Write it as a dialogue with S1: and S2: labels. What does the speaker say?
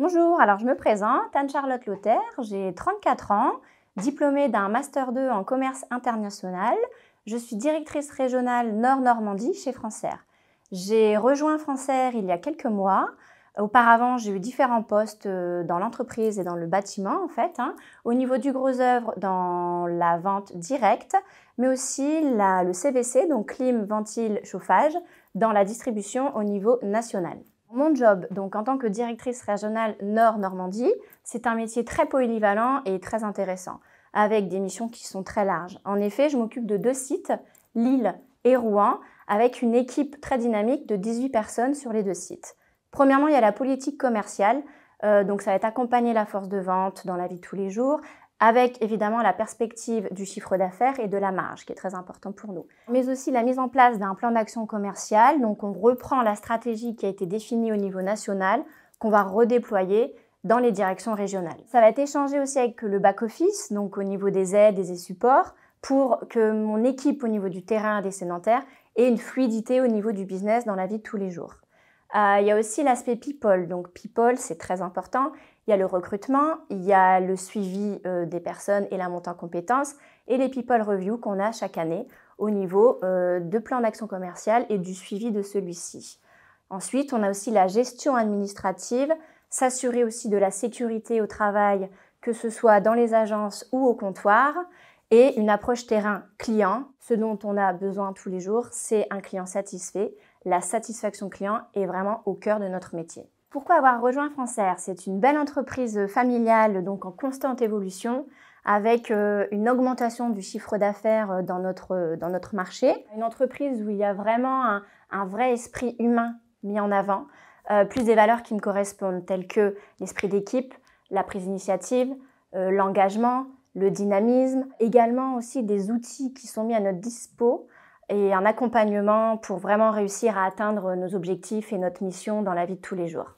S1: Bonjour, alors je me présente, Anne-Charlotte Lothaire, j'ai 34 ans, diplômée d'un Master 2 en commerce international. Je suis directrice régionale Nord-Normandie chez Francère. J'ai rejoint Francère il y a quelques mois. Auparavant, j'ai eu différents postes euh, dans l'entreprise et dans le bâtiment, en fait, hein. au niveau du gros œuvre, dans la vente directe, mais aussi le CVC, donc clim, ventile, chauffage, dans la distribution au niveau national. Mon job, donc en tant que directrice régionale Nord-Normandie, c'est un métier très polyvalent et très intéressant, avec des missions qui sont très larges. En effet, je m'occupe de deux sites, Lille et Rouen, avec une équipe très dynamique de 18 personnes sur les deux sites. Premièrement, il y a la politique commerciale, euh, donc ça va être accompagner la force de vente dans la vie de tous les jours, avec évidemment la perspective du chiffre d'affaires et de la marge, qui est très important pour nous. Mais aussi la mise en place d'un plan d'action commercial, donc on reprend la stratégie qui a été définie au niveau national, qu'on va redéployer dans les directions régionales. Ça va être échangé aussi avec le back-office, donc au niveau des aides et des supports, pour que mon équipe au niveau du terrain des sédentaires ait une fluidité au niveau du business dans la vie de tous les jours. Euh, il y a aussi l'aspect people. Donc people, c'est très important. Il y a le recrutement, il y a le suivi euh, des personnes et la montée en compétences et les people reviews qu'on a chaque année au niveau euh, de plan d'action commerciale et du suivi de celui-ci. Ensuite, on a aussi la gestion administrative, s'assurer aussi de la sécurité au travail, que ce soit dans les agences ou au comptoir, et une approche terrain client. Ce dont on a besoin tous les jours, c'est un client satisfait. La satisfaction client est vraiment au cœur de notre métier. Pourquoi avoir rejoint Francère C'est une belle entreprise familiale, donc en constante évolution, avec euh, une augmentation du chiffre d'affaires euh, dans notre, euh, dans notre marché. Une entreprise où il y a vraiment un, vrai esprit humain mis en avant, plus des valeurs qui me correspondent, telles que l'esprit d'équipe, la prise d'initiative, l'engagement, le dynamisme, également aussi des outils qui sont mis à notre dispo et un accompagnement pour vraiment réussir à atteindre nos objectifs et notre mission dans la vie de tous les jours.